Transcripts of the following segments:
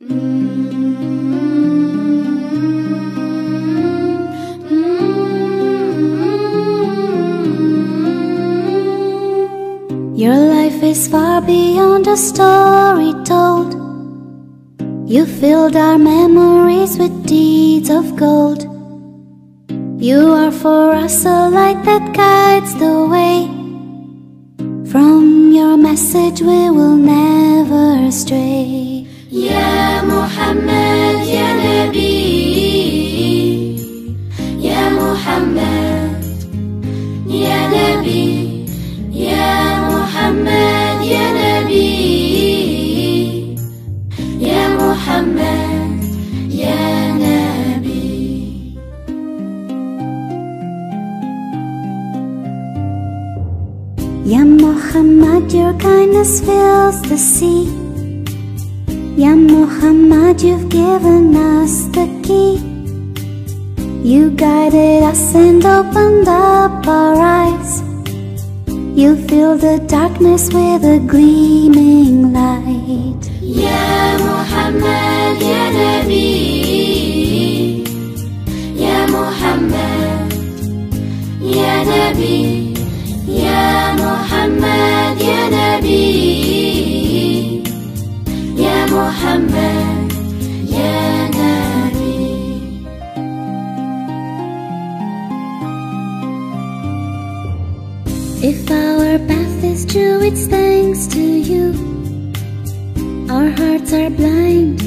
Your life is far beyond a story told. You filled our memories with deeds of gold. You are for us a light that guides the way. From your message we will never stray. يا محمد يا نبي. يا محمد يا نبي. يا محمد يا نبي. يا محمد يا نبي. Ya Muhammad, your kindness fills the sea. Ya Muhammad, you've given us the key. You guided us and opened up our eyes. You filled the darkness with a gleaming light. Ya Muhammad, Ya Nabi. Ya Muhammad, Ya Nabi. Ya Muhammad, Ya Nabi. محمد يا نبي If our path is true, it's thanks to you. Our hearts are blind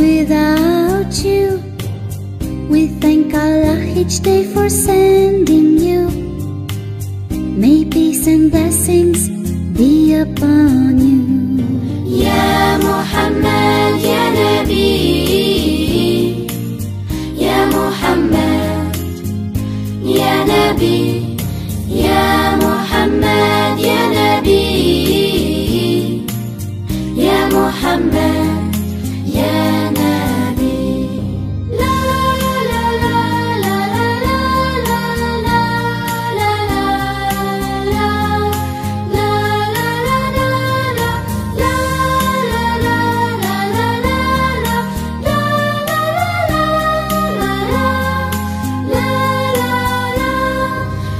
without you. We thank Allah each day for sending you. May peace and blessings be upon نبي يا محمد يا نبي. يا محمد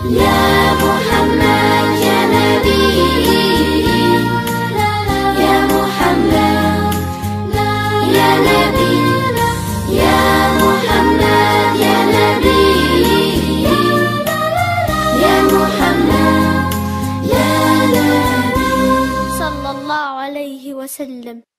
يا محمد يا نبي. يا محمد يا نبي. يا محمد يا نبي. يا محمد يا نبي. صلى الله عليه وسلم.